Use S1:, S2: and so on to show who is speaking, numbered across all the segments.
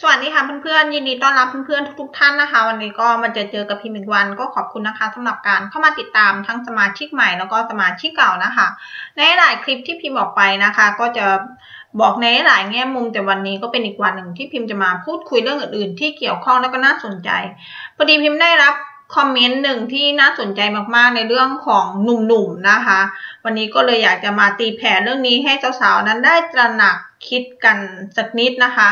S1: สวัสดีค่ะเพื่อนๆยินดีต้อนรับเพื่อนๆทุกๆท่านนะคะ วันนี้ก็มาเจอเจอกับพิมพ์อีกวัน ก็ขอบคุณนะคะสำหรับการเข้ามาติดตามทั้งสมาชิกใหม่แล้วก็สมาชิกเก่านะคะ ในหลายคลิปที่พิมพ์ออกไปนะคะ ก็จะบอกในหลายแง่มุมแต่วันนี้ก็เป็นอีกวันหนึ่งที่พิมพ์จะมาพูดคุยเรื่องอื่นๆ ที่เกี่ยวข้องแล้วก็น่าสนใจพอดีพิมพ์ได้รับคอมเมนต์หนึ่งที่น่าสนใจมากๆในเรื่องของหนุ่มๆนะคะ วันนี้ก็เลยอยากจะมาตีแผ่เรื่องนี้ให้สาวๆนั้นได้ตระหนักคิดกันสักนิดนะคะ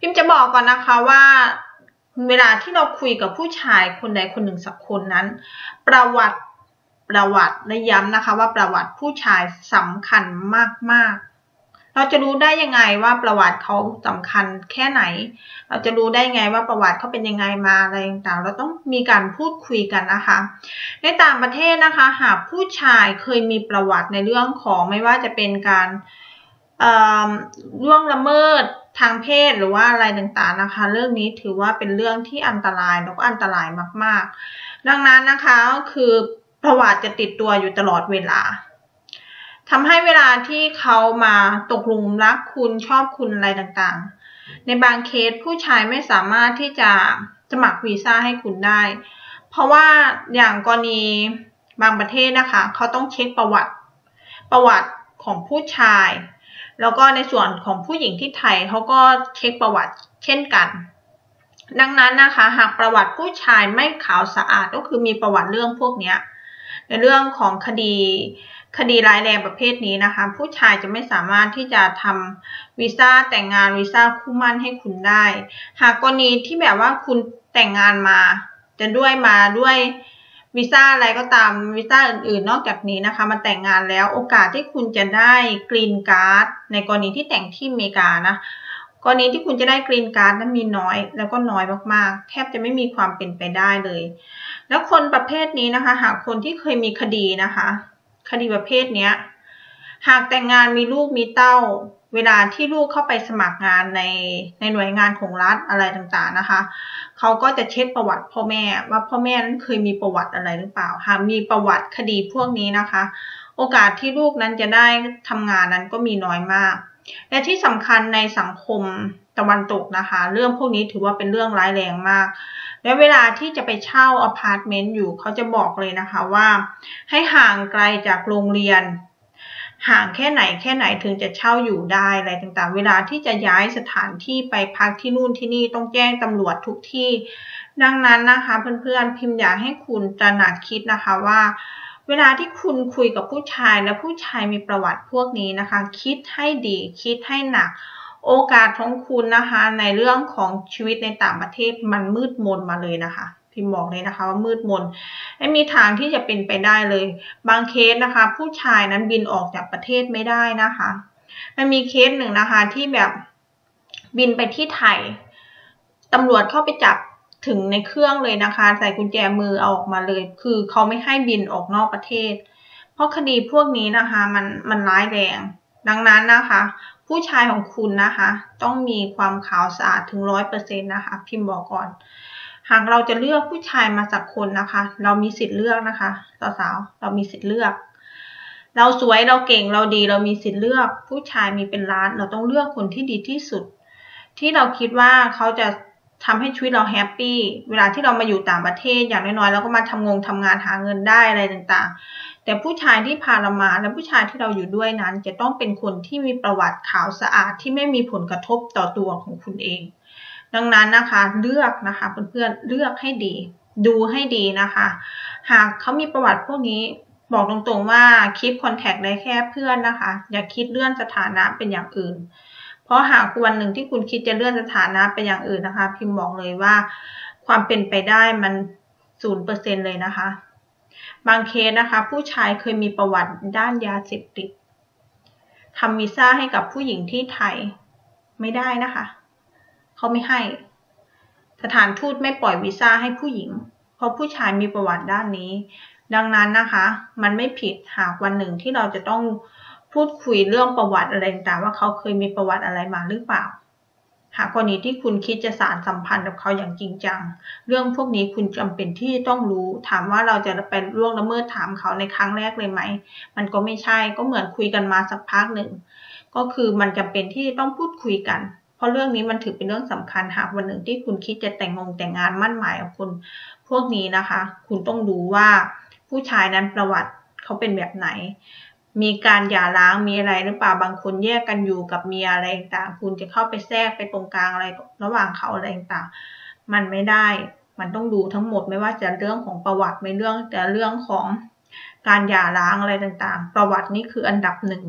S1: พิมจะบอกก่อนนะคะว่าเวลาที่เราคุยกับผู้ชายคนใดคนหนึ่งสักคนนั้น ประวัติประวัติและย้ำนะคะ ว่าประวัติผู้ชายสำคัญมาก ๆ เราจะรู้ได้ยังไงว่าประวัติเขาสำคัญแค่ไหน เราจะรู้ได้ไงว่าประวัติเขาเป็นยังไงมาอะไรต่างๆ เราต้องมีการพูดคุยกันนะคะ ในต่างประเทศนะคะ หากผู้ชายเคยมีประวัติในเรื่องของไม่ว่าจะเป็นการล่วงละเมิด ทางเพศหรือว่าอะไรต่างๆนะคะ เรื่องนี้ถือว่าเป็นเรื่องที่อันตรายแล้วก็อันตรายมากๆ ดังนั้นนะคะคือประวัติจะติดตัวอยู่ตลอดเวลาทำให้เวลาที่เขามาตกหลุมรักคุณชอบคุณอะไรต่างๆ ในบางเคสผู้ชายไม่สามารถที่จะสมัครวีซ่าให้คุณได้ เพราะว่าอย่างกรณีบางประเทศนะคะ เขาต้องเช็คประวัติ ประวัติของผู้ชาย แล้วก็ในส่วนของผู้หญิงที่ไทยเขาก็เช็คประวัติเช่นกัน ดังนั้นนะคะหากประวัติผู้ชายไม่ขาวสะอาดก็คือมีประวัติเรื่องพวกนี้ในเรื่องของคดีคดีร้ายแรงประเภทนี้นะคะ ผู้ชายจะไม่สามารถที่จะทำวีซ่าแต่งงานวีซ่าคู่มั่นให้คุณได้ หากกรณีที่แบบว่าคุณแต่งงานมาจะด้วยมาด้วย วีซ่าอะไรก็ตามวีซ่าอื่นๆ นอกจากนี้นะคะ มาแต่งงานแล้วโอกาสที่คุณจะได้กรีนการ์ดในกรณีที่แต่งที่อเมริกานะกรณีที่คุณจะได้กรีนการ์ดนั้นมีน้อยแล้วก็น้อยมากๆ แทบจะไม่มีความเป็นไปได้เลย แล้วคนประเภทนี้นะคะ หากคนที่เคยมีคดีนะคะ คดีประเภทนี้หากแต่งงานมีลูกมีเต้า เวลาที่ลูกเข้าไปสมัครงานในในหน่วยงานของรัฐอะไรต่างๆนะคะ เขาก็จะเช็คประวัติพ่อแม่ว่าพ่อแม่นั้นเคยมีประวัติอะไรหรือเปล่าหากมีประวัติคดีพวกนี้นะคะ โอกาสที่ลูกนั้นจะได้ทำงานนั้นก็มีน้อยมาก และที่สำคัญในสังคมตะวันตกนะคะ เรื่องพวกนี้ถือว่าเป็นเรื่องร้ายแรงมาก และเวลาที่จะไปเช่าอพาร์ตเมนต์อยู่เขาจะบอกเลยนะคะว่า ให้ห่างไกลจากโรงเรียน ห่างแค่ไหนแค่ไหนถึงจะเช่าอยู่ได้อะไรต่างๆ เวลาที่จะย้ายสถานที่ไปพักที่นู่นที่นี่ต้องแจ้งตำรวจทุกที่ ดังนั้นนะคะเพื่อนๆพิมพ์อยากให้คุณตระหนักคิดนะคะว่า เวลาที่คุณคุยกับผู้ชายและผู้ชายมีประวัติพวกนี้นะคะ คิดให้ดีคิดให้หนักโอกาสของคุณนะคะในเรื่องของชีวิตในต่างประเทศมันมืดมนมาเลยนะคะ พิมบอกเลยนะคะว่ามืดมนไม่มีทางที่จะเป็นไปได้เลย บางเคสนะคะ ผู้ชายนั้นบินออกจากประเทศไม่ได้นะคะมันมีเคสหนึ่งนะคะที่แบบบินไปที่ไทยตำรวจเข้าไปจับถึงในเครื่องเลยนะคะ ใส่กุญแจมือเอาออกมาเลย คือเขาไม่ให้บินออกนอกประเทศ เพราะคดีพวกนี้นะคะ มันมันร้ายแรง ดังนั้นนะคะ ผู้ชายของคุณนะคะ ต้องมีความขาวสะอาดถึงร้อยเปอร์เซ็นต์นะคะ พิมพ์บอกก่อน หากเราจะเลือกผู้ชายมาสักคนนะคะ เรามีสิทธิ์เลือกนะคะสาวๆเรามีสิทธิ์เลือก เราสวยเราเก่งเราดีเรามีสิทธิ์เลือก ผู้ชายมีเป็นล้าน เราต้องเลือกคนที่ดีที่สุด ที่เราคิดว่าเขาจะทำให้ชีวิตเราแฮปปี้เวลาที่เรามาอยู่ต่างประเทศอย่างน้อยๆเราก็มาทำงงทำงานหาเงินได้อะไรต่างๆ แต่ผู้ชายที่พาเรามาและผู้ชายที่เราอยู่ด้วยนั้น จะต้องเป็นคนที่มีประวัติขาวสะอาดที่ไม่มีผลกระทบต่อตัวของคุณเอง ดังนั้นนะคะเลือกนะคะเพื่อนๆเลือกให้ดี ดูให้ดีนะคะ หากเขามีประวัติพวกนี้บอกตรงๆว่าคลิปคอนแทคได้แค่เพื่อนนะคะ อย่าคิดเลื่อนสถานะเป็นอย่างอื่น เพราะหากวันหนึ่งที่คุณคิดจะเลื่อนสถานะเป็นอย่างอื่นนะคะ พิมพ์บอกเลยว่าความเป็นไปได้มันศูนย์เปอร์เซ็นเลยนะคะ บางเคสนะคะ ผู้ชายเคยมีประวัติด้านยาเสพติดทำวีซ่าให้กับผู้หญิงที่ไทยไม่ได้นะคะ เขาไม่ให้ สถานทูตไม่ปล่อยวีซ่าให้ผู้หญิง เพราะผู้ชายมีประวัติด้านนี้ ดังนั้นนะคะ มันไม่ผิดหากวันหนึ่งที่เราจะต้องพูดคุยเรื่องประวัติอะไรต่างว่าเขาเคยมีประวัติอะไรมาหรือเปล่า หากกรณีที่คุณคิดจะสารสัมพันธ์กับเขาอย่างจริงจัง เรื่องพวกนี้คุณจำเป็นที่ต้องรู้ ถามว่าเราจะไปล่วงละเมิดถามเขาในครั้งแรกเลยไหม มันก็ไม่ใช่ ก็เหมือนคุยกันมาสักพักหนึ่ง ก็คือมันจำเป็นที่ต้องพูดคุยกัน เพราะเรื่องนี้มันถือเป็นเรื่องสำคัญหากวันหนึ่งที่คุณคิดจะแต่งงงแต่งงานมั่นหมายกับคุณพวกนี้นะคะ คุณต้องดูว่าผู้ชายนั้นประวัติเขาเป็นแบบไหน มีการหย่าร้างมีอะไรหรือเปล่าบางคนแยกกันอยู่กับเมียอะไรต่างคุณจะเข้าไปแทรกไปตรงกลางอะไรระหว่างเขาอะไรต่างมันไม่ได้ มันต้องดูทั้งหมดไม่ว่าจะเรื่องของประวัติไม่เรื่องแต่เรื่องของการหย่าร้างอะไรต่างๆ ประวัตินี่คืออันดับหนึ่ง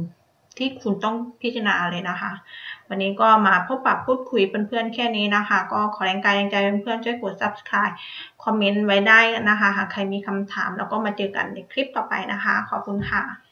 S1: ที่คุณต้องพิจารณาเลยนะคะ วันนี้ก็มาพบปะพูดคุยเพื่อนๆแค่นี้นะคะ ก็ขอแรงกายแรงใจเพื่อนๆช่วยกด subscribe คอมเมนต์ไว้ได้นะคะหากใครมีคำถามแล้วก็มาเจอกันในคลิปต่อไปนะคะ ขอบคุณค่ะ